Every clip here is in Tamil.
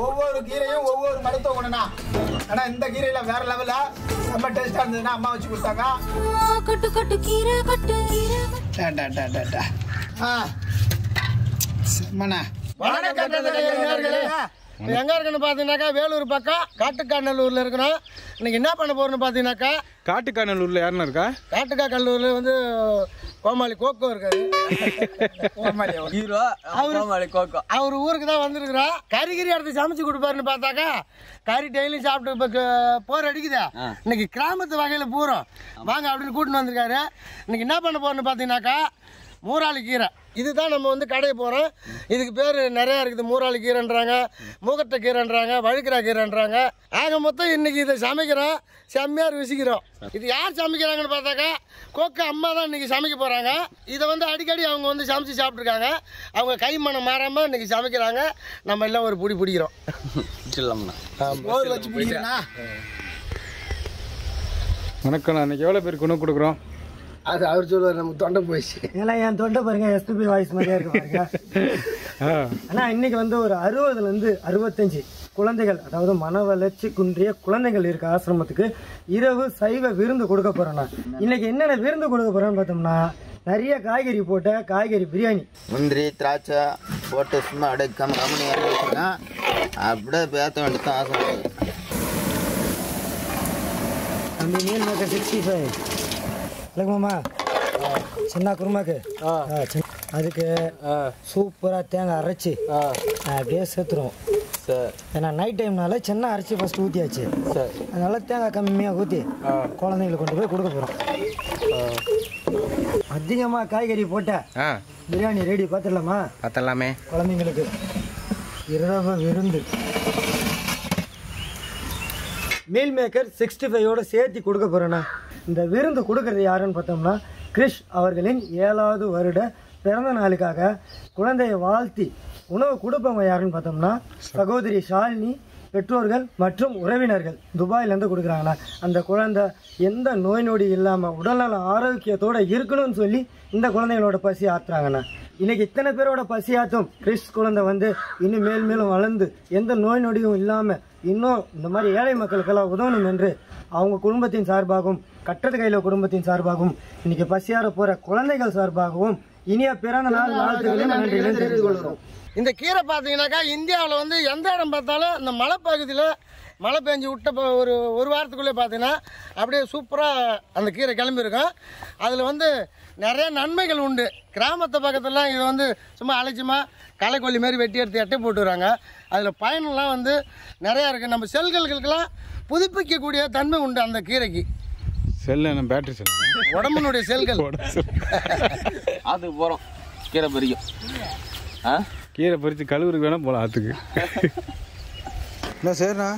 ஒவ்வொரு கீரையும் ஒவ்வொரு மருத்துவ குணம்னா ஆனா இந்த கீரையில வேற லெவல ரொம்ப டேஸ்டா இருந்ததுன்னா அம்மா வச்சு கொடுத்தாங்க கட்டு கட்டு கீரை கட்டு கீரை கட்டு. டா, டா, டா, டா, டா. ஆ. செம்மண்ணா. வணக்கம் நேயர்களே. இப்ப எங்க இருக்குன்னு பாத்தீங்கன்னாக்கா வேலூர் பக்கம் காட்டுக்காநல்லூர்ல இருக்கிறோம் இன்னைக்கு என்ன பண்ண போறோம்னு பாத்தீங்கன்னாக்கா காட்டுக்கானலூர்ல யாருன்னா இருக்கா காட்டுக்கா கல்லூர்ல வந்து கோமாளி கோக்கோ இருக்காரு. ஹீரோ கோமாளி கோகோ அவர் ஊருக்கு தான் வந்திருக்கிறோம் கறிகிரி எடுத்து சமைச்சு கொடுப்பாருன்னு பார்த்தாக்கா கறி டெய்லியும் சாப்பிட்டு போர் அடிக்குதா. இன்னைக்கு கிராமத்து வகையில் பூரம். வாங்க அப்படின்னு கூட்டின்னு வந்திருக்காரு. இன்னைக்கு என்ன பண்ண போறோம்னு பார்த்தீங்கன்னாக்கா மூராளி கீரை. இதுதான் நம்ம வந்து கடைய போகிறோம் இதுக்கு பேர் நிறையா இருக்குது. மூராளி கீரைன்றாங்க மூகட்டை கீரைன்றாங்க வழுக்கிற கீரைன்றாங்க. ஆக மொத்தம் இன்னைக்கு இதை சமைக்கிறோம். செம்மையாக ருசிக்கிறோம். இது யார் சமைக்கிறாங்கன்னு பார்த்தாக்கா கோக்க அம்மா தான் இன்னைக்கு சமைக்க போகிறாங்க இதை வந்து அடிக்கடி அவங்க வந்து சமைச்சு சாப்பிட்ருக்காங்க அவங்க கை மனம் மாறாமல் இன்னைக்கு சமைக்கிறாங்க. நம்ம எல்லாம் ஒரு புடி பிடிக்கிறோம். வச்சு பிடிக்கிறேன்னா வணக்கம் அன்னைக்கு எவ்வளோ பேருக்கு உணவு கொடுக்குறோம்? அது அவர் சொல்லுவார் நம்ம தொண்டை போயிடுச்சு. ஏன்னா என் தொண்டை பாருங்க எஸ்பிபி வாய்ஸ் மாதிரியே இருக்கு பாருங்க. ஆ. ஆனா இன்னைக்கு வந்து ஒரு அறுபதுல இருந்து அறுபத்தஞ்சு குழந்தைகள் அதாவது மன வளர்ச்சி குன்றிய குழந்தைகள் இருக்க ஆசிரமத்துக்கு இரவு சைவ விருந்து கொடுக்க போறோம்னா இன்னைக்கு என்னென்ன விருந்து கொடுக்க போறோம்னு பார்த்தோம்னா நிறைய காய்கறி போட்ட காய்கறி பிரியாணி. முந்திரி திராட்சை போட்டு சும்மா அப்படியே கம் கம்மனி இறங்கி வச்சுன்னா அப்படியே பேத்த வேண்டியதான் ஆசை அந்த மீன் மேக்கர் சிக்ஸ்டி ஃபைவ் இல்லைங்கம்மா சின்ன குருமாக்கு. அதுக்கு சூப்பராக தேங்காய் அரைச்சி அப்படியே சேர்த்துருவோம். சரி. ஏன்னா நைட் டைம்னால சின்ன அரைச்சி ஃபஸ்ட்டு ஊற்றியாச்சு சரி. அதனால தேங்காய் கம்மியாக ஊற்றி குழந்தைங்களுக்கு கொண்டு போய் கொடுக்க போகிறோம் அதிகமாக காய்கறி போட்ட ஆ. பிரியாணி ரெடி பார்த்துடலாமா? பார்த்தலாமே குழந்தைங்களுக்கு இரவு விருந்து. மீல் மேக்கர் சிக்ஸ்டி ஃபைவோட சேர்த்து கொடுக்க போகிறேண்ணா இந்த விருந்து கொடுக்கறது யாருன்னு பார்த்தோம்னா கிரிஷ் அவர்களின் ஏழாவது வருட பிறந்த நாளுக்காக குழந்தையை வாழ்த்தி உணவு கொடுப்பவங்க யாருன்னு பார்த்தோம்னா சகோதரி ஷாலினி பெற்றோர்கள் மற்றும் உறவினர்கள். துபாயிலேருந்து கொடுக்குறாங்கண்ணா அந்த குழந்தை எந்த நோய் நொடி இல்லாமல் உடல்நல ஆரோக்கியத்தோடு இருக்கணும்னு சொல்லி இந்த குழந்தைகளோட பசி ஆத்துறாங்கண்ணா. இன்னைக்கு இத்தனை பேரோட பசியாத்தும் கிறிஸ் குழந்தை வந்து இன்னும் மேல் மேலும் வளர்ந்து எந்த நோய் நொடியும் இல்லாமல் இன்னும் இந்த மாதிரி ஏழை மக்களுக்கெல்லாம் உதவணும் என்று அவங்க குடும்பத்தின் சார்பாகவும் கட்டது கையில குடும்பத்தின் சார்பாகவும் இன்னைக்கு பசியார போற குழந்தைகள் சார்பாகவும் இனிய பிறந்த நாள் வாழ்த்துக்களையும் நன்றிகளையும் தெரிவித்துக் கொள்கிறோம். இந்த கீரை பார்த்தீங்கன்னாக்கா இந்தியாவில் வந்து எந்த இடம் பார்த்தாலும் இந்த மலைப்பகுதியில் மழை பெஞ்சு விட்ட ஒரு ஒரு வாரத்துக்குள்ளே பார்த்தீங்கன்னா அப்படியே சூப்பராக அந்த கீரை கிளம்பியிருக்கும். அதில் வந்து நிறைய நன்மைகள் உண்டு. கிராமத்து பக்கத்துலலாம் இது வந்து சும்மா அலட்சியமாக களைக்கொல்லி மாதிரி வெட்டி எடுத்து எட்டை போட்டுறாங்க அதில் பயனெல்லாம் வந்து நிறையா இருக்குது நம்ம செல்களுக்கெல்லாம் புதுப்பிக்கக்கூடிய தன்மை உண்டு அந்த கீரைக்கு. செல்லு என்ன? பேட்டரி செல்லு உடம்பினுடைய செல்கள். ஆத்துக்கு போகிறோம் கீரை பறிக்கும் ஆ? கீரை பறித்து கழுவுறதுக்கு வேணா போகலாம் ஆற்றுக்கு என்ன சரிண்ணா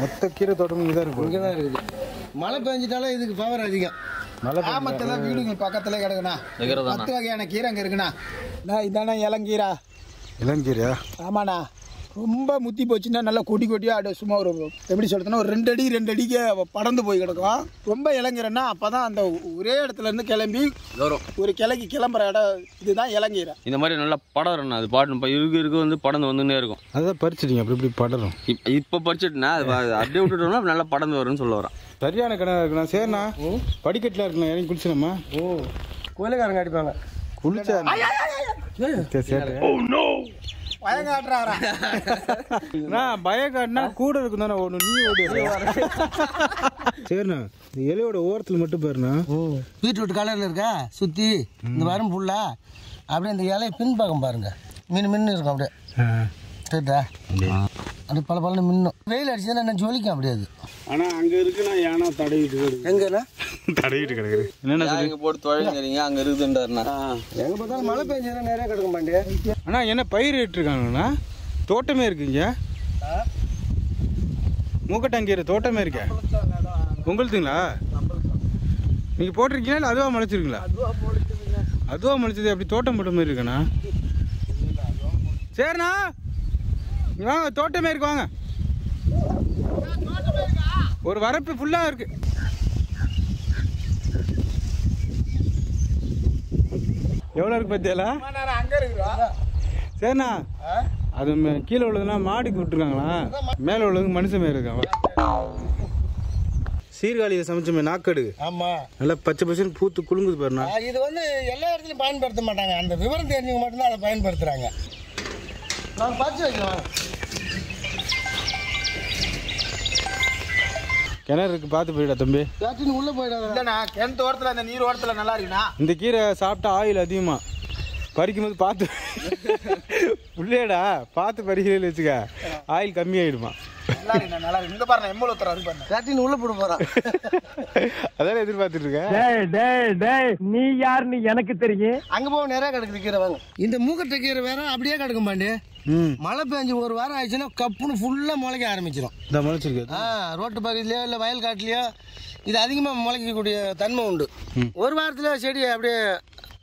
மொத்த கீரை தோட்டமும் இங்கே தான் இருக்கு. இங்கே தான் இருக்குது. மழை பெஞ்சிட்டாலே இதுக்கு பவர் அதிகம். கிராமத்துல வீடுங்க பக்கத்துல கிடக்குண்ணா. பத்து வகையான கீரை அங்க இருக்குண்ணா. இதானே இளங்கீரை. இளங்கீரையா? ஆமாண்ணா. ரொம்ப முத்தி போச்சுன்னா நல்லா கொடி கொட்டியா அப்படியே சும்மா ஒரு எப்படி சொல்றதுன்னா ஒரு ரெண்டு அடி ரெண்டு அடிக்கு படர்ந்து போய் கிடக்கும் ரொம்ப இளங்கீரைன்னா அப்பதான் அந்த ஒரே இடத்துல இருந்து கிளம்பி வரும் ஒரு கிளைக்கு கிளம்புற இடம் இதுதான் இளங்கீரை இந்த மாதிரி நல்லா படம் அது பாட்டு இப்போ இருக்கு இருக்கு வந்து படந்து வந்துன்னே இருக்கும். அதான் பறிச்சிட்டீங்க அப்படி இப்படி படரும். இப் இப்போ பறிச்சிட்டுனா அது அப்படியே விட்டுட்டோம்னா நல்லா படந்து வரும்னு சொல்ல வரேன். சரியான கிணறு இருக்குண்ணா சரிண்ணா. படிக்கட்டில் இருக்குண்ணா இறங்கி குளிச்சிடமா கோயிலுக்காரங்க அடிப்பாங்க. குளிச்சா சரி பயங்காட்டுறாரா நான் பயம் காட்டினா கூட இருக்கும் தானே ஒன்று நீ ஓடி சரிண்ணா இலையோட ஓரத்தில் மட்டும் பாருண்ணா. பீட்ரூட் கலரில் இருக்கா? சுற்றி இந்த வரும் ஃபுல்லா அப்படியே இந்த இலையை பின்பக்கம் பாருங்க. மின்னு மின்னு இருக்கும் அப்படியே. சரிடா அப்படி பல பல மின்னும். வெயில் அடிச்சுன்னா என்ன ஜொலிக்கும் அப்படியே அது. ஆனால் அங்கே இருக்குண்ணா ஏன்னா தடவிட்டு கிடக்கு. எங்கன்னா தடவிட்டு கிடக்குது. என்னென்ன சொல்லி போட்டு தொழிலுங்கிறீங்க அங்கே இருக்குதுன்றாருண்ணா. எங்கே பார்த்தாலும் மழை பெஞ்சதுன்னா நிறைய கிடக்கும் பாண்டிய. அண்ணா என்ன பயிர் இட்டுருக்காங்கண்ணா தோட்டமே இருக்குங்க. மூக்கட்டாங்கீரை தோட்டமே இருக்கே. உங்களுதுங்களா? நீங்கள் போட்டிருக்கீங்களா இல்லை அதுவாக முளைச்சிருக்கீங்களா? அதுவாக முளைச்சது அப்படி தோட்டம் போட்ட மாதிரி இருக்குண்ணா. சரிண்ணா. வாங்க தோட்டமே இருக்கு வாங்க. ஒரு வரப்பு ஃபுல்லாக இருக்கு. எவ்வளோ இருக்கு பத்தியலா? சரிண்ணா. அது மே- கீழே உள்ளதெல்லாம் மாடுக்கு விட்டுருக்காங்களா? மேலே உள்ளது மனுஷன் மாரி இருக்கான் சீர்காழியை சமைச்சமே நாக்கடு. ஆமா. நல்லா பச்சை பச்சைன்னு பூத்து குலுங்குது பாருண்ணா. இது வந்து எல்லா இடத்துலையும் பயன்படுத்த மாட்டாங்க. அந்த விவரம் தெரிஞ்சவங்க மட்டும்தான் அதை பயன்படுத்துறாங்க. நான் பறிச்சு வைக்கலாம் கிணறு இருக்கு பார்த்து போயிடா தம்பி. உள்ள போயிடாத இல்லைண்ணா கிணத்து ஓரத்தில் அந்த நீர் ஓரத்தில் நல்லா இருக்குண்ணா. இந்த கீரை சாப்பிட்டா ஆயில் அதிகமா. பறிக்கும் போது பார்த்து உள்ளேடா பார்த்து பறிக்கிறேன்னு வச்சுக்க ஆயில் கம்மியாயிடுமா. அதானே எதிர்பார்த்துட்டு இருக்கேன். டேய் டேய் டேய் நீ யாருன்னு எனக்கு தெரியும். அங்க போக நிறைய கிடக்குது கீரை வாங்க. இந்த மூக்கட்டை கீரை வேற அப்படியே கிடக்க மாட்டே ம். மழை பெஞ்சு ஒரு வாரம் ஆயிடுச்சுன்னா கப்புன்னு ஃபுல்லா முளைக்க ஆரம்பிச்சிடும் இந்த முளைச்சிருக்கு. ரோட்டு பக்கத்துலயோ இல்லை வயல் காட்டுலயோ இது அதிகமாக முளைக்கக்கூடிய தன்மை உண்டு. ஒரு வாரத்தில் செடி அப்படியே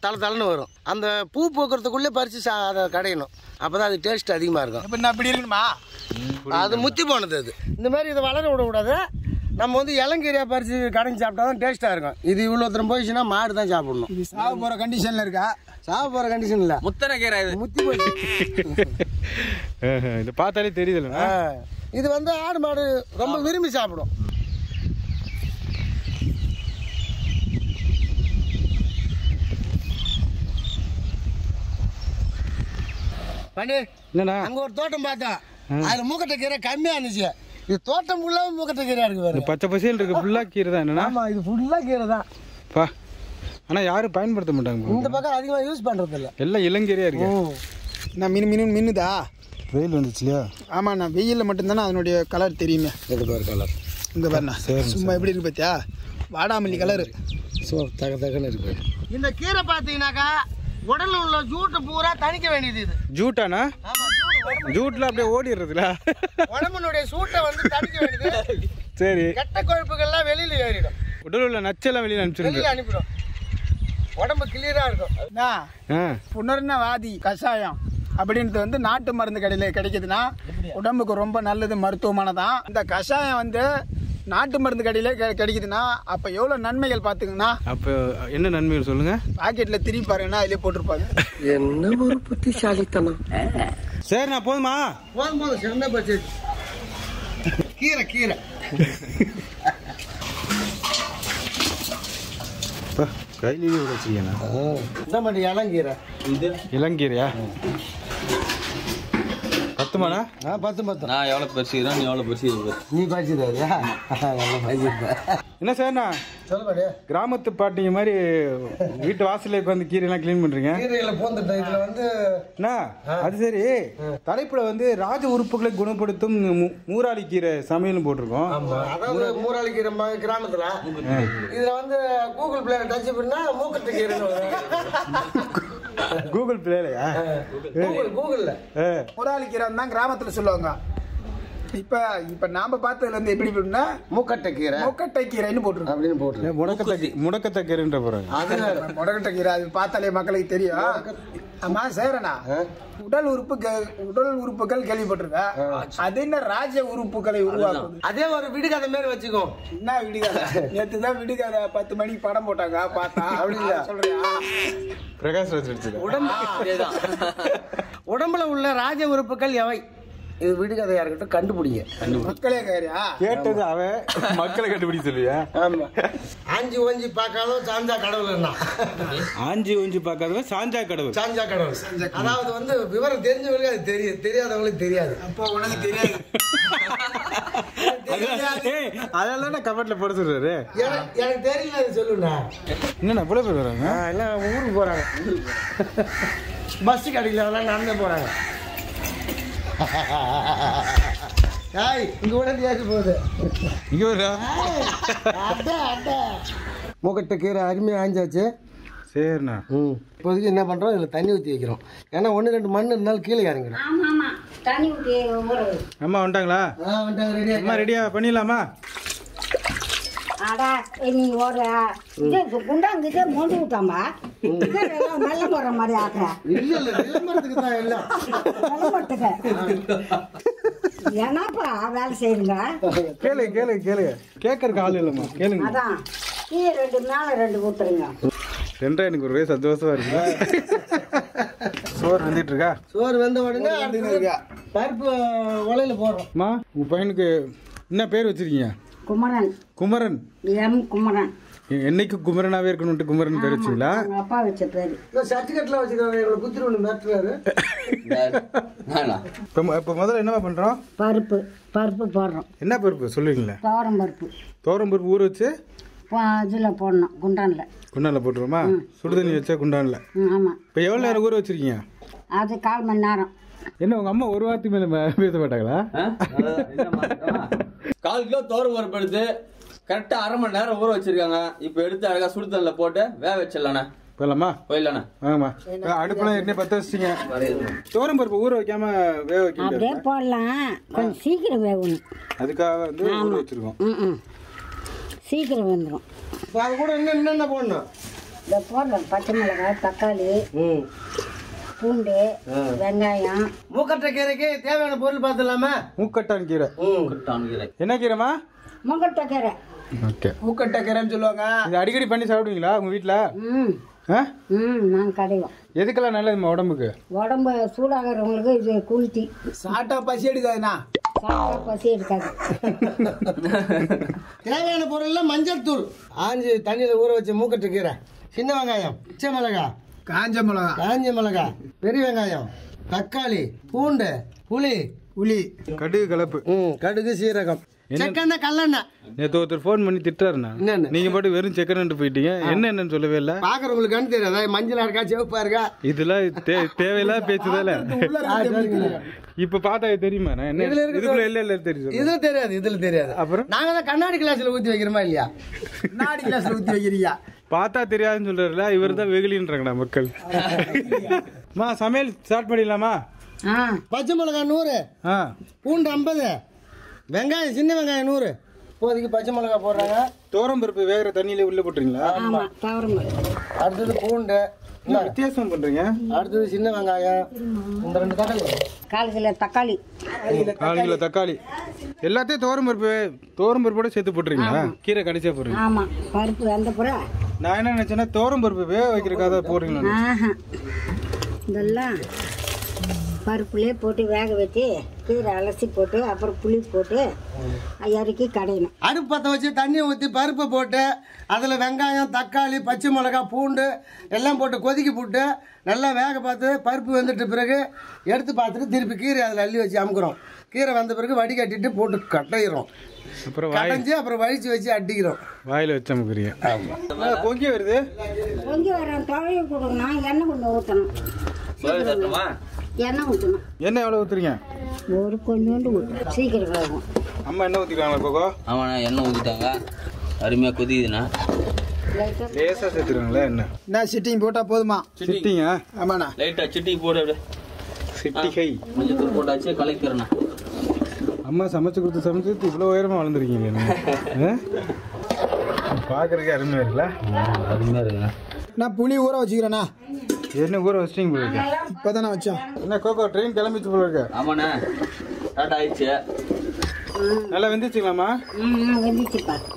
தலை தலைன்னு வரும். அந்த பூ பூக்கிறதுக்குள்ளே பறித்து சா அதை கடையணும். அப்போ தான் அது டேஸ்ட் அதிகமாக இருக்கும். இப்போ அப்படி இருக்குமா அது முத்தி போனது அது. இந்த மாதிரி இதை வளர விடக்கூடாது. நம்ம வந்து இளங்கீரையாக பறித்து கடைஞ்சி சாப்பிட்டா தான் டேஸ்ட்டாக இருக்கும். இது இவ்வளோ தூரம் போயிடுச்சுன்னா மாடு தான் சாப்பிடணும். இது சாக போகிற கண்டிஷனில் இருக்கா? சாப்பிட போகிற கண்டிஷன் இல்லை. முத்தனை கீரை இது. முத்தி போயிடுச்சு. இதை பார்த்தாலே தெரியுதுல்ல ஆ. இது வந்து ஆடு மாடு ரொம்ப விரும்பி சாப்பிடும். பாண்டி என்னண்ணா? அங்க ஒரு தோட்டம் பார்த்தோம் அதுல மூக்கட்டை கீரை கம்மியா இருந்துச்சு. இது தோட்டம் ஃபுல்லாக மூக்கட்டை கீரையா இருக்கு இந்த பாரு பச்சை பசேல் இருக்கு ஃபுல்லாக கீரை தான் என்னண்ணா? ஆமா இது ஃபுல்லா கீரை தான். பா. ஆனால் யாரும் பயன்படுத்த மாட்டாங்க இந்த பக்கம் அதிகமா யூஸ் பண்றது இல்ல எல்லாம் இளங்கீரையா இருக்கு. நான் மினு மினு மின்னுதா வெயில் வந்துச்சு இல்லையா ஆமாண்ணா வெயிலில் மட்டும்தானே அதனுடைய கலர் தெரியுமே. இது பாரு கலர் இங்கே பாருண்ணா சும்மா எப்படி இருக்கு பார்த்தியா வாடாமல்லி கலரு ஸோ தக தகன்னு இருக்கு. இந்த கீரை பார்த்தீங்கன்னாக்கா உடல்ல உள்ள ஜூட்டு பூரா தணிக்க வேண்டியது இது. ஜூட்டாண்ணா ஆமா ஜூடு உடம்பு- ஜூட்டில் அப்படியே ஓடிடுறதுல? உடம்பினுடைய சூட்டை வந்து தணிக்க வேண்டியது. சரி. கெட்ட கொழுப்புகள்லாம் வெளியில ஏறிடும். உடல் உள்ள நச்செல்லாம் வெளியில் அனுப்பிச்சிருங்க. வெளியில அனுப்பிடும். உடம்பு கிளியரா இருக்கும். புனர்ணவாதி கஷாயம் அப்படின்றது வந்து நாட்டு மருந்து கடையில் கிடைக்குதுன்னா உடம்புக்கு ரொம்ப நல்லது மருத்துவமானதான். இந்த கஷாயம் வந்து நாட்டு மருந்து கடையில் கெ- கிடைக்குதுன்னா அப்போ எவ்வளோ நன்மைகள் பார்த்துக்கங்கண்ணா? அப்போ என்ன நன்மைகள் சொல்லுங்க? பாக்கெட்டில் திரும்பி பாருங்கன்னா அதிலே போட்டிருப்பாங்க என்ன ஒரு புத்திசாலித்தனம். சரி நான் போதுமா போதும் போதும் சிறந்த பட்ஜெட் கீரை கீரை. கையிலேயே விட வச்சிருக்கேண்ணா. இந்த மாதிரி இளங்கீரை. இளங்கீரையா? பத்துமாண்ணா? ஆ பத்து பத்து. நான் எவ்வளோ பரிசுகிறேன் நீ எவ்வளோ பரிசுகிற நீ பறிச்சுதாரியா நல்லா என்ன சார்ண்ணா சொல்லுபாடி கிராமத்து பாட்டிங்க மாதிரி வீட்டு வாசல்ல உட்காந்து கீரையெல்லாம் க்ளீன் பண்றீங்க? போந்துட்டேன். இதுல வந்து என்ன அது சரி. தலைப்புல வந்து ராஜ உறுப்புகளை குணப்படுத்தும் மூ- மூராளி கீரை சமையல்னு போட்டிருக்கோம். அதாவது மூராளி கீரை ம- கிராமத்துல. இதுல வந்து கூகுள் பிளே டச் பண்ணா மூக்கட்டு கீரைன்னு வரும். கூகுள் பிளேலையா கூகுள் கூகுள்ல தான் கிராமத்தில் சொல்லுவாங்க. இப்போ இப்போ நாம் பார்த்ததுல இருந்து எப்படி அப்படின்னா மூக்கட்டை கீரை. முக்கட்டை கீரைன்னு போட்டிருக்கோம் அப்படின்னு போட்டு முடக்கத்த முடக்கத்த கீரைன்ற போறாங்க அது முடக்கட்டை கீரை அது பார்த்தாலே மக்களுக்கு தெரியும். ஆமா சேரண்ணா உடல் உறுப்புகள் உடல் உறுப்புகள் கேள்விப்பட்டிருக்க? அது என்ன ராஜ உறுப்புகளை உருவாக்குது? அதே ஒரு விடுகதை மாதிரி வச்சுக்கோ. என்ன விடுகாத? நேற்று தான் விடுகாத பத்து மணிக்கு படம் போட்டாங்க பார்த்தா. அப்படி இல்ல. சொல்றியா பிரகாஷ் உடம்பு உடம்புல உள்ள ராஜ உறுப்புகள் எவை? இது விடுகதையா இருக்கட்டும் கண்டுபிடிங்க. மக்களே கேரியா கேட்டது அவன் மக்களை கண்டுபிடிக்க சொல்லியா ஆமா. ஆஞ்சி ஓஞ்சி பார்க்காத சாஞ்சா கடவுள் என்ன? ஆஞ்சி ஊஞ்சி பார்க்காதவன் சாஞ்சா கடவுள். சாஞ்சா கடவுள். அதாவது வந்து விவரம் தெரிஞ்சவங்களுக்கு அது தெரியும் தெரியாதவங்களுக்கு தெரியாது. அப்போ உனக்கு தெரியாது. ஏய், அதெல்லாம் கமெண்ட்ல போட சொல்றாரு? எனக்கு தெரியல அது சொல்லுண்ணா. என்னண்ணா பேர் வராங்க? எல்லாம் ஊருக்கு போறாங்க. பஸ் கிடைக்கல அதெல்லாம் நடந்து போறாங்க. ஏய் இங்க உடனே ஏறி போகுது. இங்க வரா? மூக்கட்டை கீரை அருமையாக ஆஞ்சாச்சு சரிண்ணா. ம். இப்போதைக்கு என்ன பண்ணுறோம் இதில் தண்ணி ஊற்றி வைக்கிறோம். ஏன்னா ஒன்று ரெண்டு மண் இருந்தாலும் கீழே இறங்கிடும். அம்மா வந்துட்டாங்களா? ஆ வந்துட்டாங்க. ரெடியாக அம்மா ரெடியா பண்ணிடலாமா? அடா நீ ஒரு இது குண்டாங்கிட்டே மொண்டு விட்டாம்பா எல்லாம் நல்ல போற மாதிரி ஆக்குற இல்லை இல்லை விளம்பரத்துக்கு தான் எல்லாம் விளம்பரத்துக்கு என்னப்பா வேலை செய்யுங்க கேளு கேளு கேளு. கேட்கறக்கு ஆள் இல்லைம்மா. கேளுங்க. அதான். கீழே ரெண்டு மேலே ரெண்டு ஊத்துருங்க. ரெண்டா எனக்கு ஒரே சந்தோஷமா இருக்கு. சோறு வந்துட்டு இருக்கா சோறு வெந்த உடனே பருப்பு உலையில போடுறோம். அம்மா உங்க பையனுக்கு என்ன பேர் வச்சிருக்கீங்க? குமரன். குமரன். எம் குமரன். என்னைக்கு குமரனாவே இருக்கணும்ட்டு குமரன் பேர் வச்சிங்களா அப்பா வச்ச பேரு. இந்த சர்டிஃபிகேட்லாம் வச்சுக்கிறாங்க எங்களை குத்திரி ஒன்று மிரட்டுறாரு. இப்போ இப்போ முதல்ல என்னவா பண்றோம்? பருப்பு பருப்பு போடுறோம். என்ன பருப்பு சொல்லுவீங்களே? துவரம் பருப்பு. தோரம் பருப்பு ஊற வச்சு? இதில் போடணும் குண்டானில். குண்டான்ல போட்டுருவோமா? சுடுதண்ணி வச்சா குண்டான்ல. ஆமாம் இப்போ எவ்வளோ நேரம் ஊற வச்சிருக்கீங்க? அது கால் மணி நேரம். என்ன உங்க அம்மா ஒரு வார்த்தை மேல பேச மாட்டாங்களா? கால் கிலோ தோறு பருப்பு எடுத்து கரெக்டா அரை மணி நேரம் ஊற வச்சிருக்காங்க. இப்போ எடுத்து அழகா சுடுதல்ல போட்டு வேக வச்சிடலாண்ணே. போயிடலாமா? போயிடலாண்ணே. வாங்கம்மா. அடுப்பெல்லாம் ஏற்கனவே பற்ற வச்சிட்டீங்க. தோரம் பருப்பு ஊற வைக்காம வேக வைக்க அப்படியே போடலாம். கொஞ்சம் சீக்கிரம் வேகணும். அதுக்காக வந்து ஊற வச்சிருக்கோம். சீக்கிரம் வந்துடும் இப்போ அது கூட இன்னும் என்னென்ன போடணும்? இந்த போடுறோம் பச்சை மிளகாய் தக்காளி. ம். பூண்டு வெங்காயம். மூக்கட்டை கீரைக்கு தேவையான பொருள் பார்த்துலாமா மூக்கட்டான் கீரை. ம். என்ன கீரைமா முகட்டை கீரை. ஓகே. மூக்கட்டை கீரைன்னு சொல்லுவாங்க. இது அடிக்கடி பண்ணி சாப்பிடுவீங்களா உங்க வீட்ல? ம். ஆ? ம் நான் கடைவோம் எதுக்கெல்லாம் நல்லதுமா உடம்புக்கு? உடம்பு சூடாகிறவங்களுக்கு இது குளித்தி. சாப்பிட்டா பசி எடுக்காதுண்ணா சாப்பிட்டா பசி எடுக்காது. தேவையான பொருள்லாம் மஞ்சள் தூள். ஆஞ்சி தண்ணியில் ஊற வச்ச மூக்கட்டு கீரை. சின்ன வெங்காயம் பச்சை மிளகாய். காஞ்ச மிளகா. காஞ்ச மிளகாய் பெரிய வெங்காயம். தக்காளி. பூண்டு. புளி. புளி. கடுகு கலப்பு. ம் கடுகு சீரகம். செக்கெண்ணெய் கல்லெண்ணெய் நேற்று ஒருத்தர் ஃபோன் பண்ணி திட்டாருண்ணா? நீங்க பாட்டு வெறும் செக்கரன்ட்டு போயிட்டீங்க. என்ன என்னன்னு சொல்லவே இல்லை. பார்க்குறவங்களுக்கு கண் தெரியாது மஞ்சளா இருக்கா சிவப்பா இருக்கா இதெல்லாம் தே- தேவையில்லாத பேச்சுதானே இப்ப பார்த்தா தெரியுமா நான் என்ன இதுக்குள்ள இல்ல இல்ல தெரியும் இதுல தெரியாது இதுல தெரியாது. அப்புறம்? நாங்க தான் கண்ணாடி கிளாஸ்ல ஊத்தி வைக்கிறோமா இல்லையா? நாடி கிளாஸ்ல ஊற்றி வைக்கிறியா? பார்த்தா தெரியாதுன்னு சொல்றாருல இவர் தான் வெகுலின்றாங்கடா மக்கள். மா சமையல் ஸ்டார்ட் பண்ணிடலாமா? பச்சை மிளகாய் நூறு. ஆ. பூண்டு ஐம்பது. வெங்காயம் சின்ன வெங்காயம் நூறு. இப்போதைக்கு பச்சை மிளகாய் போடுறாங்க. தோரம் பருப்பு வேகிற தண்ணியில உள்ள போட்டுறீங்களா? அடுத்தது பூண்டு. என்ன வித்தியாசம் பண்றீங்க? அடுத்தது சின்ன வெங்காயம். இந்த ரெண்டு தக்காளி கால் கிலோ தக்காளி. நாலு கிலோ தக்காளி. எல்லாத்தையும் தோரம் பருப்பு தோரம் பருப்போட சேர்த்து போட்டுறீங்களா? கீரை கடைசியா போடுறீங்க. ஆமாம் பருப்பு வெந்த புறா நான் என்ன நினைச்சேன்னா தோரம் பருப்பு வேக வைக்கிறதுக்காக தான் போடுறீங்களா இதெல்லாம் பருப்புலேயே போட்டு வேக வச்சு கீரை அலசி போட்டு அப்புறம் புளி போட்டு இறக்கி கடையணும். அடுப்பு பற்ற வச்சு தண்ணியை ஊற்றி பருப்பை போட்டு அதில் வெங்காயம் தக்காளி பச்சை மிளகாய் பூண்டு எல்லாம் போட்டு கொதிக்க போட்டு நல்லா வேக பார்த்து பருப்பு வெந்துட்ட பிறகு எடுத்து பார்த்துட்டு திருப்பி கீரை அதில் அள்ளி வச்சு அமுக்குறோம். கீரை வந்த பிறகு வடிகட்டிட்டு போட்டு கட்டையிறோம். அப்புறம் கடைஞ்சி அப்புறம் வழிச்சு வச்சு அடிக்கிறோம். வாயில வச்ச முக்கிறீங்க பொங்கி வருது? கொஞ்சம் வர தொலைவு கொடுக்கணும் எண்ணெய் கொஞ்சம் ஊற்றணும் எண்ணெய் ஊற்றணும் என்ன எவ்வளவு ஊத்துறீங்க? ஒரு கொஞ்சோண்டு ஊற்றணும் சீக்கிரம் வேகும் அம்மா என்ன ஊத்திருக்காங்களா கோகோ? ஆமாண்ணா எண்ணெய் ஊற்றிட்டாங்க அருமையாக கொதிக்குதுண்ணா. லைட்டாக லேசா சேர்த்துருவாங்களா என்ன? என்ன சிட்டிங் போட்டா போதுமா? சிட்டிங்க ஆமாண்ணா. லைட்டாக சிட்டி போடு அப்படியே. சிட்டிகை. மஞ்சள் தூள் போட்டாச்சு கலக்கிறேண்ணா. அம்மா சமைச்சு கொடுத்து சமைச்சு இவ்வளோ உயரமா வளர்ந்துருக்கீங்க பார்க்கறதுக்கு அருமையா இருக்குல்ல? அருமையாக இருக்குண்ணா. நான் புளி ஊற வச்சுக்கிறேண்ணா. என்ன ஊற வச்சிட்டீங்க போல இருக்கு? இப்போதானே வச்சோம். என்ன கோகோ ட்ரெயின் கிளம்பிச்சு போல இருக்கு? ஆமாண்ணா. டாட்டா ஆயிடுச்சு. நல்லா வெந்துச்சுங்களாம்மா?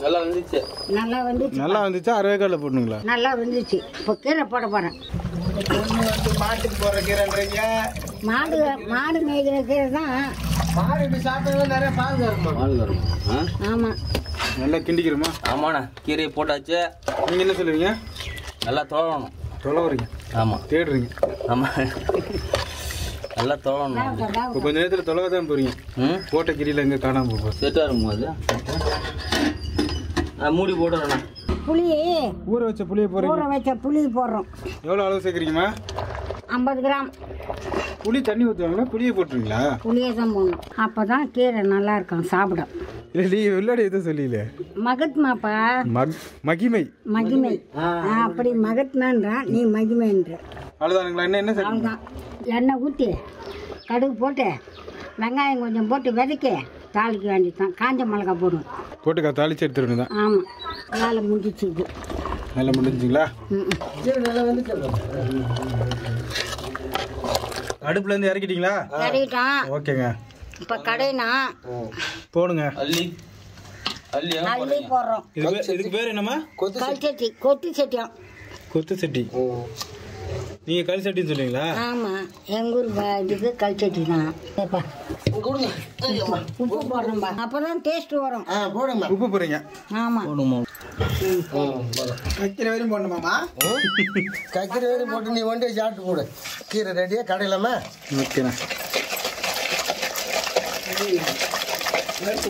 நல்லா வந்துச்சு. நல்லா வந்துச்சு நல்லா வந்துச்சா? அறுபது காலில் போடணுங்களா? நல்லா வெந்துச்சு. இப்போ கீரை போட போகிறேன் மாட்டுக்கு போடுற கீரைன்றீங்க. மாடு மாடு மேய்க்கிற கீரை தான். மாடு இப்படி சாப்பிட்டா நிறைய பால் கறக்கும் பால் வரும்? ஆ? ஆமாம் நல்லா கிண்டிக்கிறோமா? ஆமாண்ணா. கீரையை போட்டாச்சு. நீங்க என்ன சொல்லுவீங்க? நல்லா தொழணும் தொலைவுறீங்க ஆமாம் தேடுறீங்க. ஆமாம் நல்லா தொழணும் இப்போ கொஞ்ச நேரத்தில் தொலைவை தான் போறீங்க. ம்? போட்ட கிரியில் எங்கே காணாம போகும் செட்டாக இருக்கும் அது ஆ மூடி போட்டுறேண்ணா. புளி. ஊற வச்ச புளியை போறீங்க ஊற வச்ச புளி போடுறோம். எவ்வளோ அளவு சேர்க்குறீங்கம்மா? ஐம்பது கிராம். புளி தண்ணி ஊற்றுவாங்களா புளியை போட்டுருங்களா புளியை தான் போடணும். அப்போ தான் கீரை நல்லா இருக்கும் சாப்பிட இல்லை நீ உள்ளாடி எதுவும் சொல்லல மகத்மாப்பா. மக் மகிமை. மகிமை. ஆ, அப்படி மகத்மான்றா நீ மகிமைன்ற. அவ்வளோதானுங்களா என்ன என்ன அவ்வளோதான் எண்ணெய் ஊற்றி கடுகு போட்டு வெங்காயம் கொஞ்சம் போட்டு விதைக்க தாளிக்க வேண்டியதுதான். காஞ்ச மிளகா போடும் போட்டுக்கா தாளிச்சு எடுத்துருங்க தான். ஆமாம் வேலை முடிஞ்சிச்சு இது. நல்லா முடிஞ்சுங்களா? ம், ம். அடுப்புல இருந்து இறக்கிட்டீங்களா? கடையிட்டான் ஓகேங்க. இப்போ கடைனா போடுங்க. அள்ளி. அள்ளி போடுறோம். இதுக்கு பேர் என்னம்மா? கல் சட்டி. கொத்து சட்டியம். கொத்து சட்டி. நீங்க கல் சட்டின்னு சொல்லுவீங்களா ஆமாம் எங்கள் ஊர் இதுக்கு தான். ஏப்பா, கொடுங்க. ஐயம்மா. உப்பு போடுறோம்பா அப்போ தான் டேஸ்ட் வரும். ஆ போடுங்க உப்பு போறீங்க ஆமாம் வைக்கிற வரையும் போடணுமாமா கத்திரி வேறு போட்டு நீ ஒன்றே சாப்பிட்டு போடு. கீரை ரெடியா கடையிலாமா ஓகேண்ணா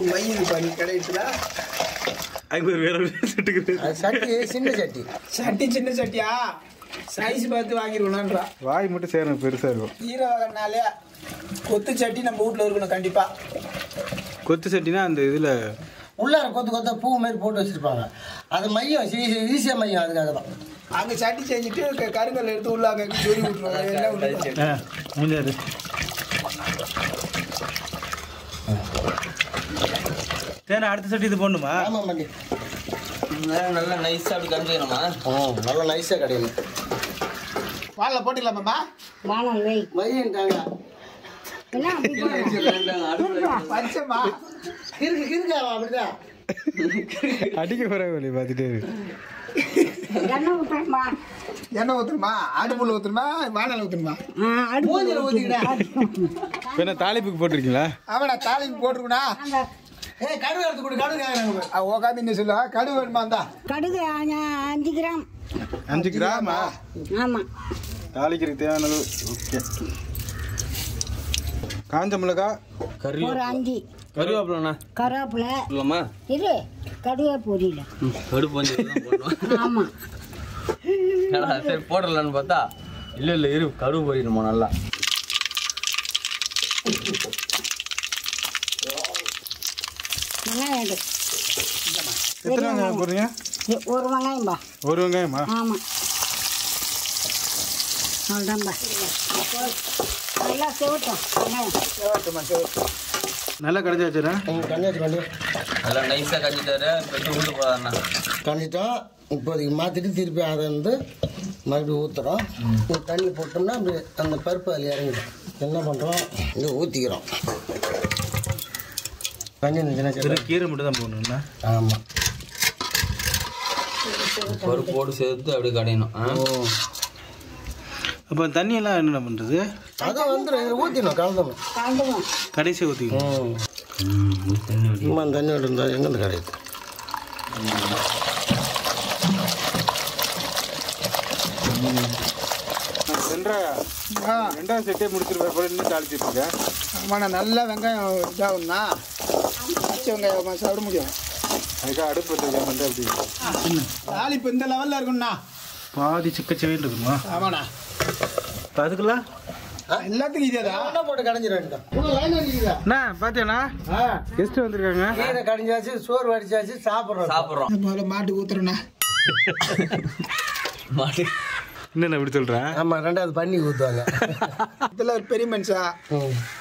மையில் பண்ணி கிடைக்குதா அங்கே ஒரு வேற அது சட்டி சின்ன சட்டி. சட்டி சின்ன சட்டியா? சைஸ் பார்த்து வாங்கிருக்கணும்ன்றா வாய் மட்டும் சேரணும் பெருசா இருக்கும். கீரை வகைனாலே கொத்து சட்டி நம்ம வீட்டில் இருக்கணும் கண்டிப்பா. கொத்து சட்டினா அந்த இதுல உள்ளார கொத்து கொத்த பூ மாதிரி போட்டு வச்சிருப்பாங்க. அது மையம் ஈஸியாக மையம் அதுக்காக தான். அங்க சட்டி செஞ்சுட்டு கருங்கல் எடுத்து உள்ள அங்க சொறி விட்டுருவாங்க. முடியாது தேனா அடுத்த சட்டி இது போடணுமா? ஆமாம் மண்டி நல்லா நைஸா அப்படி கரைஞ்சிக்கணுமா? ம் நல்லா நைஸாக கடையில் வாழை போட்டுக்கலாமாம்மா வானல் வை அப்படிதான் அடிக்க போற வேலையை பார்த்துட்டே. எண்ணெய் ஊற்றணுமா அடுப்புல ஊற்றணுமா வானல் அடுப்பு மூஞ்சில ஊற்றிக்கிடா இப்ப என்ன தாளிப்புக்கு போட்டிருக்கீங்களா? அவனா தாலிக்கு போட்டுருக்கணா அந்த ஏய் கடுகு எடுத்து கொடு கடுகு உட்காந்து என்ன சொல்லுவா கடுகு வேணுமா இருந்தா? கடுகு அஞ்சு- கிராம். அஞ்சு கிராமா? ஆமாம் தாளிக்கிறதுக்கு தேவையானது ஓகே. காஞ்ச மிளகா? கறி ஒரு அஞ்சு. கருவேப்பிலண்ணா. கருவேப்பிலை. இல்லம்மா. இரு கடுவே கடுப்பு வந்து ஏடா, சரி போடலான்னு பார்த்தா? இல்ல இல்ல இரு கடுகு போயிடணுமா நல்லா. வெங்காயம் எடு. எத்தனை வெங்காயம் போடுறீங்க? ஒரு வெங்காயம்பா. ஒரு வெங்காயமா? ஆமாம் அவ்வளோதான்பா நல்லா செவட்டும் வெங்காயம். நல்லா கடைஞ்சி வச்சுறா கஞ்சாச்சு கண்டி நல்லா நைஸா கஞ்சிட்டாரு பெட்டு உள்ள போதாண்ணா கஞ்சிட்டோம் இப்போதைக்கு மாற்றிட்டு திருப்பி அதை வந்து மறுபடியும் ஊற்றுறோம் தண்ணி போட்டோம்னா அந்த பருப்பு அதில் இறங்கிடும். என்ன பண்ணுறோம் இங்கே ஊற்றிக்கிறோம் சரி. கீரை மட்டும் தான் ஆமாம் பருப்போடு சேர்த்து அப்படியே கடையணும்? அப்போ தண்ணியெல்லாம் என்னென்ன பண்ணுறது வந்துடும் இதில் ஊற்றிடணும் கலந்தணும் கலந்துவோம் கடைசி ஊற்றிக்கணும் சும்மா தண்ணி இருந்தால் எங்கேருந்து கிடையாது ரெண்டா ரெண்டாவது செட்டே முடிச்சிருப்பேன் போல இன்னும் தாளிச்சிட்டு இருக்கேன். ஆமாண்ணா நல்லா வெங்காயம் இதாகும்னா பச்சை வெங்காயம் சாப்பிட முடியும் அதுக்காக அடுப்பு வந்து அப்படி. தாளிப்பு இந்த லெவலில் இருக்கும்ண்ணா. பாதி சிக்கச்சவே இருக்குமா? ஆமாண்ணா. இப்போ அதுக்கெல்லாம் எல்லாத்துக்கும் இதே தான் என்ன போட்டு அண்ணா பாத்தியாண்ணா? கெஸ்ட் வந்திருக்காங்க. கீரை கடைஞ்சாச்சு சோறு வடிச்சாச்சு சாப்பிட்றோம். சாப்பிட்றோம். முதல்ல மாட்டுக்கு ஊத்துறேண்ணா. மாட்டு என்னண்ணா இப்படி சொல்கிறேன் ஆமாம் ரெண்டாவது பண்ணி ஊற்றுவாங்க முதல்ல ஒரு பெரிய மனுஷா?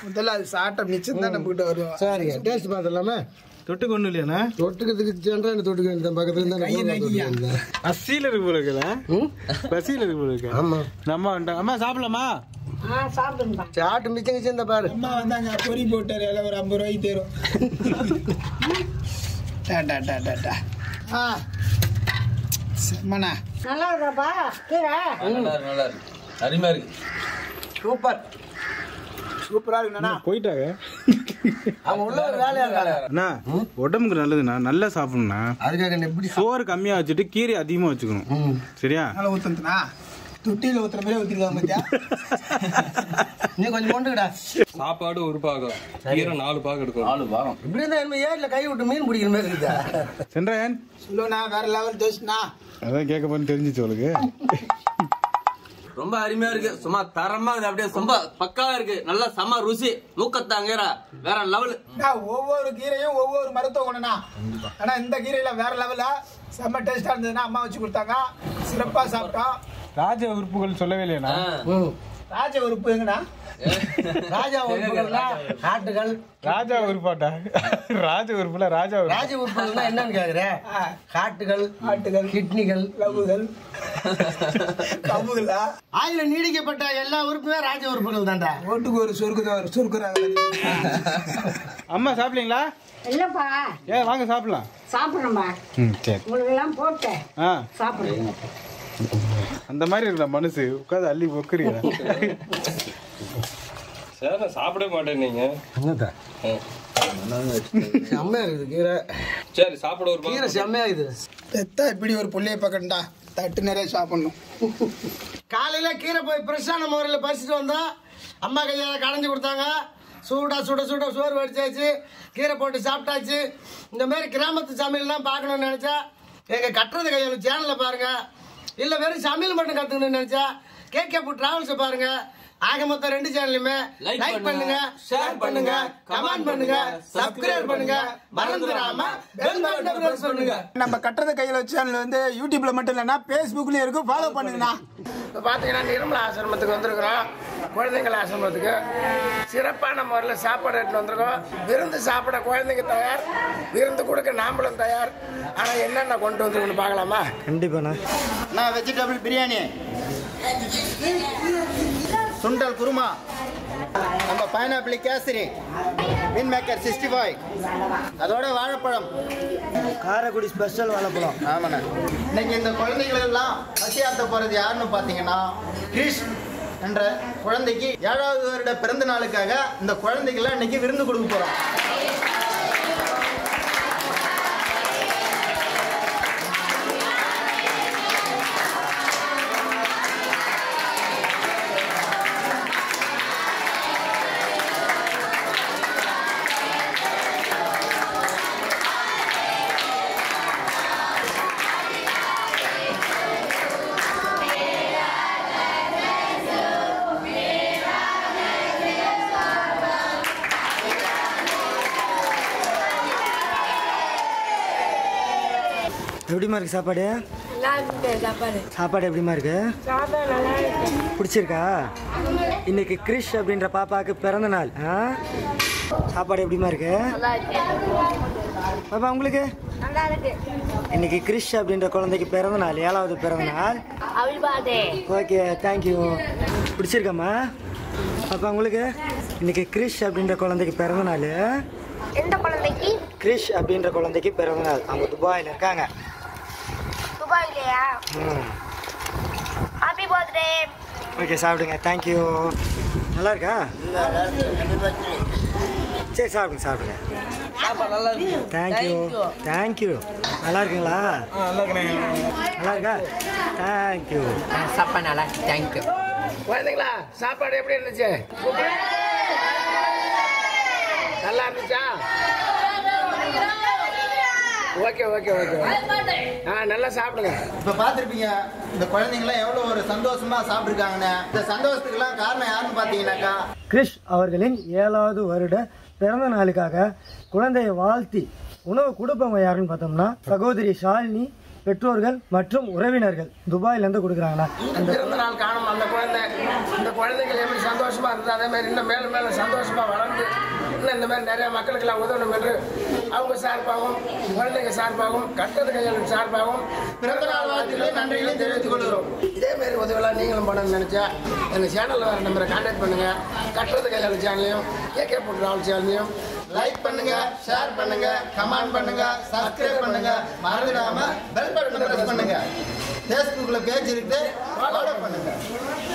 முதல்ல அது சாப்பிட்ட மிச்சம் தான் நம்ம கிட்ட வரும். சரிங்க. டேஸ்ட் பார்த்துடலாமா? தொட்டுக்கு ஒன்றும் இல்லையாண்ணா? தொட்டுக்கிறதுக்கு சென்றாண்டு தொட்டுக்க வேண்டியதான் பக்கத்துல இருந்தா பசியில் இருக்கு போல இருக்குதா பசியில் இருக்கு போல இருக்கு. ஆமாம் நம்ம வந்துட்டோம் அம்மா சாப்பிடலாமா? சாட்டு மிச்சம் கிச்சம் இந்த பாரு. அம்மா வந்தாங்க பொறி போட்டாரு எல்லாம் ஒரு ஐம்பது ரூபாய்க்கு தரும். டா டா டா டா டா. ஆ. செம்மண்ணா. நல்லா இருக்காப்பா கீரை நல்லா இருக்கு நல்லா இருக்கு அருமையா இருக்கு. சூப்பர். சூப்பரா இருக்குண்ணா போயிட்டாங்க. அவங்க உள்ள ஒரு வேலையா இருக்காங்க. அண்ணா உடம்புக்கு நல்லதுண்ணா. நல்லா சாப்பிடணும்ண்ணா அதுக்காக எப்படி சோறு கம்மியாக வச்சுட்டு கீரை அதிகமாக வச்சுக்கணும். சரியா? நல்லா ஊத்துனா தொட்டியில் ஊத்துற மாதிரி ஊற்றிருக்காங்க பத்தியா? நீ கொஞ்சம் கொண்டுக்கடா. சாப்பாடு ஒரு பாகம். கீரை நாலு பாகம் எடுக்கணும். நாலு பாகம். இப்படி இருந்தா என்ன ஏரியில் கை விட்டு மீன் பிடிக்கிற மாதிரி இருக்குதா? சென்றாயன் சொல்லுண்ணா வேற லெவல் டேஸ்ட்ண்ணா அதான் கேட்க போன்னு தெரிஞ்சிச்சு அவளுக்கு ரொம்ப அருமையா இருக்கு. சும்மா தரமா இருக்கு. அப்படியே ரொம்ப பக்காவா இருக்கு. நல்லா செம ருசி. மூக்கத்தாங்கிற. வேற லெவல் அண்ணா, ஒவ்வொரு கீரையும் ஒவ்வொரு மருத்துவ குணம்ண்ணா ஆனா இந்த கீரையில வேற லெவலா செம்ம டேஸ்டா இருந்ததுன்னா அம்மா வச்சு கொடுத்தாங்க. சிறப்பா சாப்பிட்டோம். ராஜ உறுப்புகள் சொல்லவே இல்லையாண்ணா ம் ராஜ உறுப்பு எங்கண்ணா? ராஜா உறுப்புகள்னா ஆட்டுகள் ராஜா உறுப்பாட்டா? ராஜ உறுப்புல ராஜா உறுப்பு. ராஜ உறுப்புகள்னா என்னன்னு கேக்குற? ஆ, காட்டுகள் ஆட்டுகள் கிட்னிகள். லவ்வுகள் கம்புகளா ஆயில நீடிக்கப்பட்ட எல்லா உறுப்புமே ராஜ உறுப்புகள் தான்டா. ஓட்டுக்கு ஒரு சொருக்கு சொருக்குறாங்க. அம்மா சாப்பிடலீங்களா இல்லைப்பா. ஏ வாங்க சாப்பிடலாம். சாப்பிட்றோம்பா ம் சரி. உங்களுக்கு எல்லாம் போட்டேன். ஆ. சாப்பிடுங்க அந்த மாதிரி இருக்கிற மனசு உட்காந்து அள்ளி பொக்குறீங்க சார் நான் சாப்பிடவே மாட்டேன் நீங்க. செம்மையா இருக்குது கீரை. சரி சாப்பிட ஒரு கீரை செம்மையா இருக்குது. பெத்தா இப்படி ஒரு புள்ளைய பக்கண்டா தட்டு நிறைய சாப்பிடணும். காலையில கீரை போய் ஃப்ரெஷ்ஷான முறையில் பறிச்சுட்டு வந்தோம் அம்மா கையால் கடைஞ்சி கொடுத்தாங்க. சூடா சுட சுட சோறு வடிச்சாச்சு. கீரை போட்டு சாப்பிட்டாச்சு. இந்த மாதிரி கிராமத்து சமையல்லாம் பார்க்கணும்னு நினைச்சா எங்க கட்டுறது கையால் சேனலை பாருங்க. இல்லை வெறும் சமையல் மட்டும் கற்றுக்கணும்னு நினச்சா கேகே ட்ராவல்ஸை பாருங்கள் ஆக மொத்தம் ரெண்டு சேனலுமே லைக் பண்ணுங்க ஷேர் பண்ணுங்க கமெண்ட் பண்ணுங்க சப்ஸ்கிரைப் பண்ணுங்க. மறந்துடாம பெல் பட்டனை பிரஸ் பண்ணுங்க. நம்ம கட்டுறது கையில் சேனல் வந்து யூடியூப்ல மட்டும் இல்லைன்னா ஃபேஸ்புக்லயும் இருக்கும். ஃபாலோ பண்ணுங்கண்ணா. இப்போ பார்த்தீங்கன்னா நிர்மலா ஆசிரமத்துக்கு வந்திருக்கிறோம். குழந்தைகள் ஆசிரமத்துக்கு. சிறப்பான முறையில் சாப்பாடு எடுத்து வந்திருக்கோம். விருந்து சாப்பிட குழந்தைங்க தயார். விருந்து கொடுக்க நாம்பளும் தயார். ஆனால் என்னென்ன கொண்டு வந்துருக்குன்னு பார்க்கலாமா? கண்டிப்பாண்ணா. நான் வெஜிடபிள் பிரியாணி. சுண்டல் குருமா. நம்ம பைனாப்பிள் கேசரி. மீன் மேக்கர் சிக்ஸ்டி ஃபைவ். அதோட வாழைப்பழம். காரைக்குடி ஸ்பெஷல் வாழைப்பழம். ஆமாண்ணா. இன்னைக்கு இந்த குழந்தைகள் எல்லாம் பசியாத்த போறது யாருன்னு பார்த்தீங்கன்னா கிரிஷ் என்ற குழந்தைக்கு ஏழாவது வருட பிறந்த நாளுக்காக இந்த குழந்தைகள்லாம் இன்னைக்கு விருந்து கொடுக்க போறோம். எப்படிமா இருக்கு சாப்பாடு? சாப்பாடு. எப்படிமா இருக்கு? பிடிச்சிருக்கா? இன்னைக்கு கிரிஷ் அப்படின்ற பாப்பாவுக்கு பிறந்த நாள் சாப்பாடு எப்படிமா இருக்கு? பாப்பா உங்களுக்கு? இன்னைக்கு கிரிஷ் அப்படின்ற குழந்தைக்கு பிறந்த நாள் ஏழாவது பிறந்த நாள். ஓகே தேங்க்யூ பிடிச்சிருக்காம்மா? பாப்பா உங்களுக்கு? இன்னைக்கு கிரிஷ் அப்படின்ற குழந்தைக்கு பிறந்த நாள். எந்த குழந்தைக்கு? கிரிஷ் அப்படின்ற குழந்தைக்கு பிறந்த நாள். அவங்க துபாயில் இருக்காங்க. துபாயிலையா ம் ஹாப்பி பர்த்டே ஓகே சாப்பிடுங்க தேங்க்யூ நல்லா இருக்கா? சரி சாப்பிடுங்க சாப்பிடுங்க. தேங்க்யூ தேங்க்யூ நல்லா இருக்குங்களா? நல்லா இருக்கா? தேங்க்யூ சாப்பாடு நல்லா தேங்க்யூ குழந்தைங்களா சாப்பாடு எப்படி இருந்துச்சு? நல்லா இருந்துச்சா? Okay okay okay. ஆ நல்லா சாப்பிடுங்க. இப்போ பார்த்துருப்பீங்க இந்த குழந்தைங்களாம் எவ்வளோ ஒரு சந்தோஷமா சாப்பிட்ருக்காங்கன்னு இந்த சந்தோஷத்துக்கெல்லாம் காரணம் யாருன்னு பார்த்தீங்கன்னாக்கா? கிரிஷ் அவர்களின் ஏழாவது வருட பிறந்த நாளுக்காக குழந்தையை வாழ்த்தி உணவு கொடுப்பவங்க யாருன்னு பார்த்தோம்னா சகோதரி ஷாலினி பெற்றோர்கள் மற்றும் உறவினர்கள். துபாயிலேருந்து கொடுக்குறாங்கண்ணா. அந்த பிறந்த நாள் காணும் அந்த குழந்தை இந்த குழந்தைகள் எப்படி சந்தோஷமா இருந்தது அதே மாதிரி இன்னும் மேலும் மேலும் சந்தோஷமா வளர்ந்து இன்னும் இந்த மாதிரி நிறைய மக்களுக்கெல்லாம் உதவணும் என்று அவங்க சார்பாகவும் குழந்தைங்க சார்பாகவும் கட்டது கையாளர் சார்பாகவும் பிறந்த நாள் வாழ்த்துக்களை நன்றிகளையும் தெரிவித்துக் கொள்கிறோம். இதே மாதிரி உதவியெல்லாம் நீங்களும் பண்ணணும்னு நினைச்சா எங்கள் சேனலில் வர நம்பரை கான்டாக்ட் பண்ணுங்க. கட்டுறது கையாளர் சேனலையும் ஏகே போட்டு ராவல் சேனலையும் லைக் பண்ணுங்க ஷேர் பண்ணுங்க கமெண்ட் பண்ணுங்க சப்ஸ்கிரைப் பண்ணுங்க. மறந்துடாம பெல் பட்டனை பிரஸ் பண்ணுங்க. ஃபேஸ்புக்கில் பேஜ் இருக்கு ஃபாலோ பண்ணுங்க.